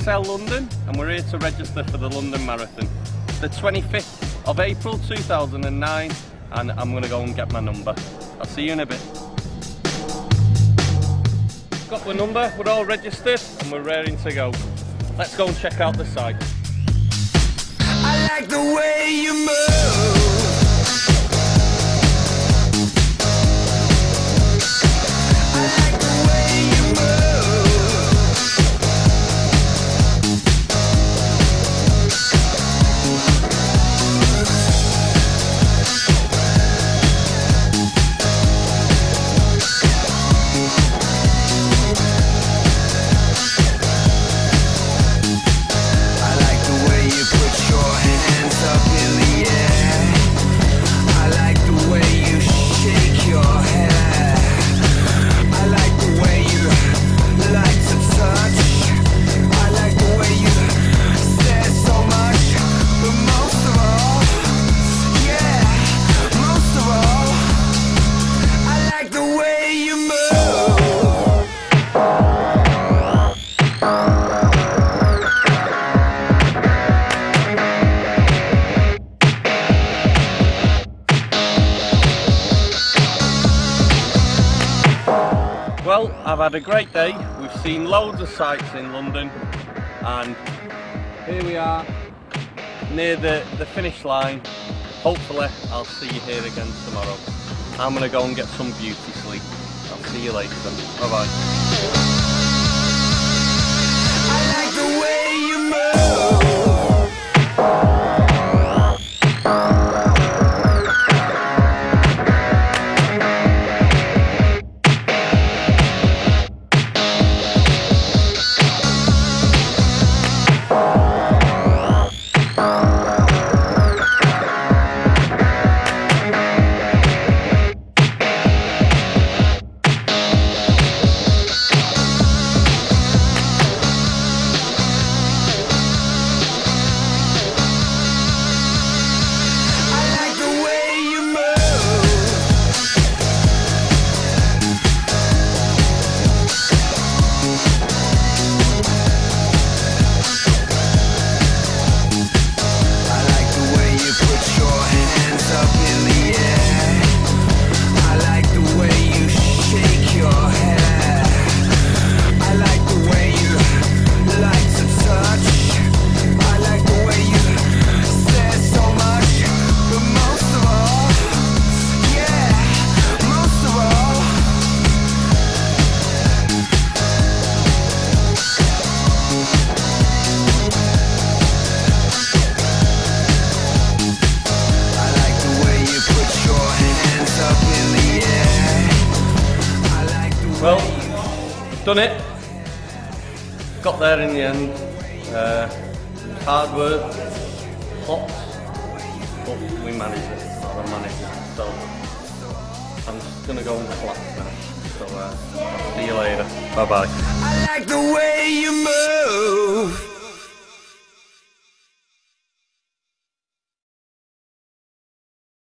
Excel London and we're here to register for the London Marathon. The 25th of April 2009 and I'm going to go and get my number. I'll see you in a bit. Got the number, we're all registered and we're raring to go. Let's go and check out the site. I like the way you move. I've had a great day. We've seen loads of sights in London and here we are near the, the finish line. Hopefully I'll see you here again tomorrow. I'm gonna go and get some beauty sleep. I'll see you later. Bye bye. Done it. Got there in the end. Uh, hard work, hot, but we managed it. I managed it. So I'm just gonna go and collapse now. So uh, see you later. Bye bye.